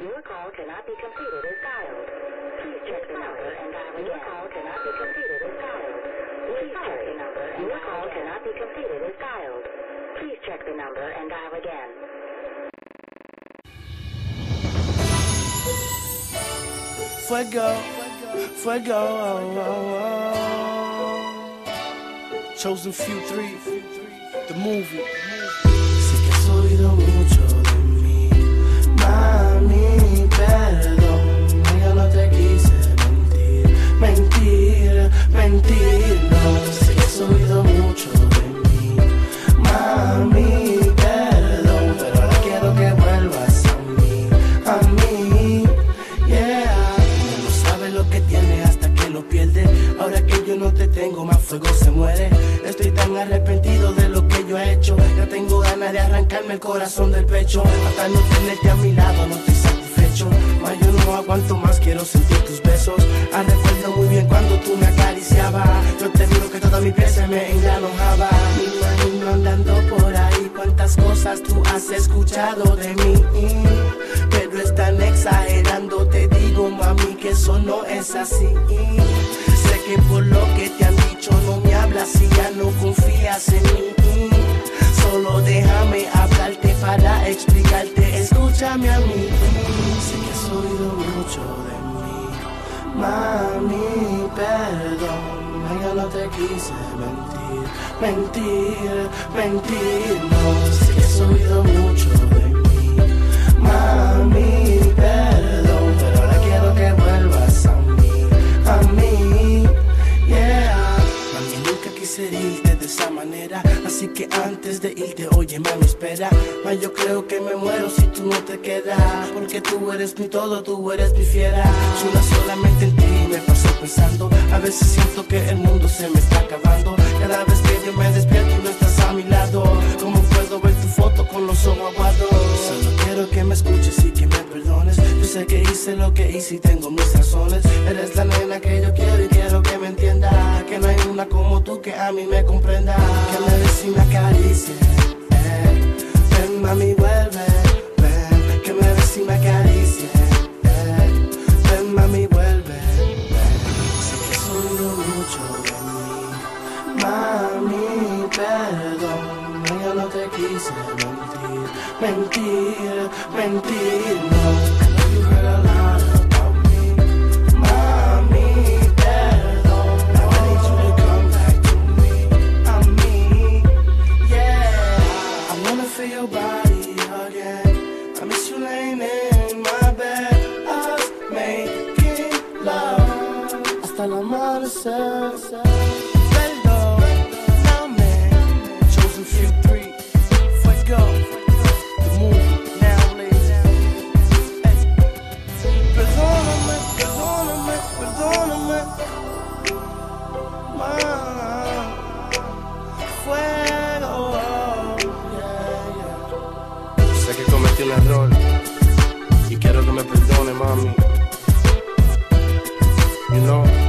We're sorry. Your call cannot be completed as dialed. Please check the number and dial again. Your call cannot be completed as dialed. Please check the number and Your call cannot be completed as dialed. Please check the number and dial again. Fuego, fuego, oh, oh, oh. Chosen Few 3, the movie. Sé que has oído mucho no te tengo, más fuego se muere. Estoy tan arrepentido de lo que yo he hecho. Ya tengo ganas de arrancarme el corazón del pecho. Hasta no tenerte a mi lado, no estoy satisfecho. Mas yo no aguanto más, quiero sentir tus besos. Ah, recuerdo muy bien cuando tú me acariciabas. Yo te digo que toda mi piel se me engranojaba. Me imagino andando por ahí. Cuántas cosas tú has escuchado de mí. Pero están exagerando. Te digo, mami, que eso no es así. Sé que por lo que te han dicho no me hablas y ya no confías en mí. Solo déjame hablarte para explicarte. Escúchame a mí. Sé que has oído mucho de mí. Mami, perdón. No te quise mentir, mentir, mentir. No, sé que has oído mucho de mí. Así que antes de irte, oye, mami, espera. Ma, yo creo que me muero si tú no te quedas. Porque tú eres mi todo, tú eres mi fiera. Chula solamente en ti me paso pensando. A veces siento que el mundo se me está acabando. Cada vez que yo me despierto no estás a mi lado. ¿Cómo puedo ver tu foto con los ojos aguados? Solo quiero que me escuches y que me perdones. Yo sé que hice lo que hice y tengo mis razones. Eres la nena que yo quiero y quiero que a mí me comprenda. Que me des y me acaricie. eh. Ven, mami, vuelve. Ven, que me des y me acaricie. eh. Ven, mami, vuelve. Ven. Sé que oído mucho de mí. Mami, perdón. Yo no te quise mentir. Mentir, mentir. No, again. I miss you laying in my bed. Us making love hasta el amanecer. Perdón, dame. Chosen few three. Fuego. cometí el error y quiero que me perdone, mami. You know.